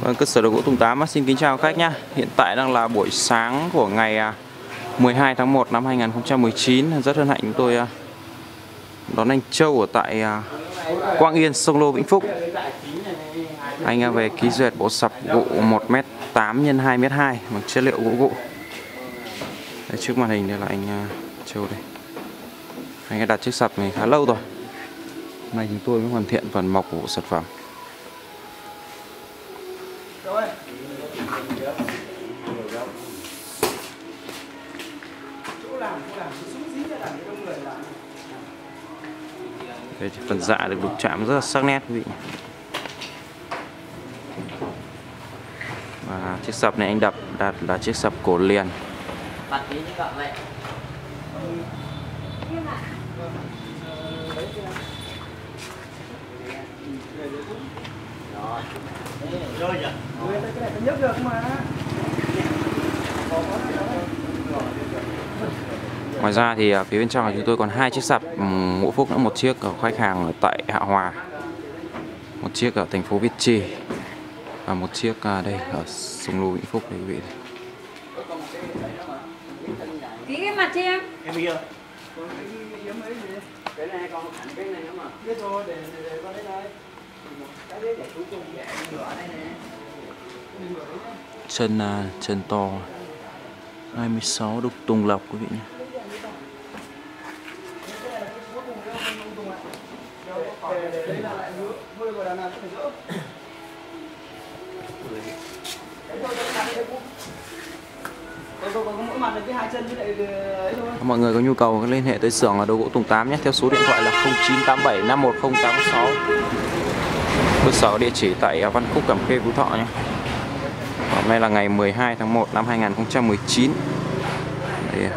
Vâng, cơ sở đồ gỗ Tùng Tám xin kính chào khách nhá. Hiện tại đang là buổi sáng của ngày à, 12 tháng 1 năm 2019. Rất hân hạnh chúng tôi à, đón anh Châu ở tại à, Quang Yên, Sông Lô, Vĩnh Phúc. Anh về ký duyệt bộ sập gỗ 1m8 x 2m2 bằng chất liệu gỗ gỗ. Đây, trước màn hình đây là anh Châu đây. Anh đã đặt chiếc sập này khá lâu rồi. Hôm nay chúng tôi mới hoàn thiện phần mộc của bộ sản phẩm. Đây, phần dạ được đục chạm rất là sắc nét quý vị. Và chiếc sập này anh đập đặt là chiếc sập cổ liền. Rồi rồi cái này nhấc được mà Ngoài ra thì à, phía bên trong là chúng tôi còn hai chiếc sập ngũ phúc nữa một chiếc ở khách hàng ở tại Hạ Hòa một chiếc ở thành phố Việt Trì và một chiếc à, đây ở sông Lô Vĩnh Phúc đây quý vị ký cái mặt cho em. Em kia cái này còn cái này nữa mà. Cái thôi để để con đấy đây chân à, chân to. 26 đục tùng lọc quý vị nhé. Mọi người có nhu cầu có liên hệ tới xưởng là đồ gỗ Tùng 8 nhé, theo số điện thoại là 0987 51086 cơ sở địa chỉ tại à, Văn khúc Cẩm Khê Phú Thọ nhé Hôm nay là ngày 12 tháng 1 năm 2019 Đây.